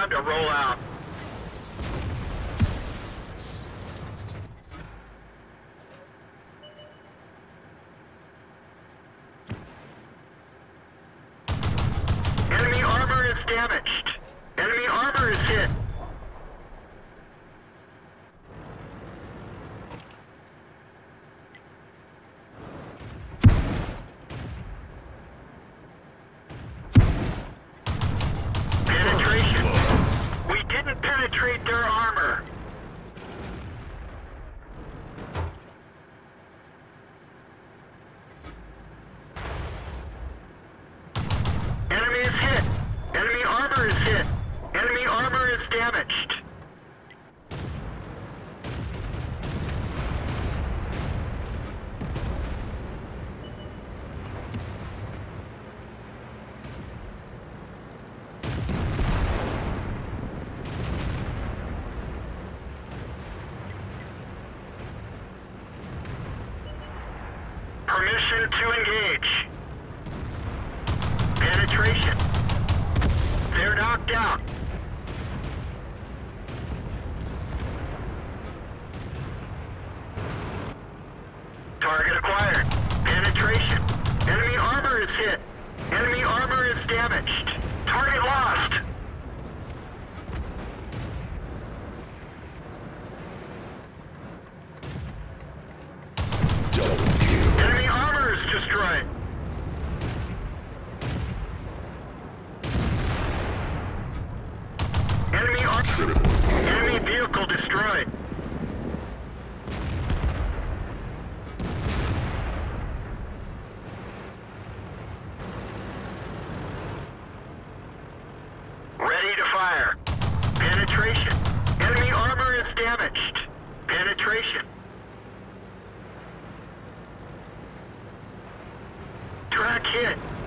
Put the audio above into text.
Time to roll out. Enemy armor is damaged. Enemy armor is hit. Penetration. We didn't penetrate their armor. Enemy is hit. Enemy armor is hit. Enemy armor is damaged. Permission to engage. Penetration. They're knocked out. Target acquired. Penetration. Enemy armor is hit. Enemy armor is damaged. Target lost. Track hit.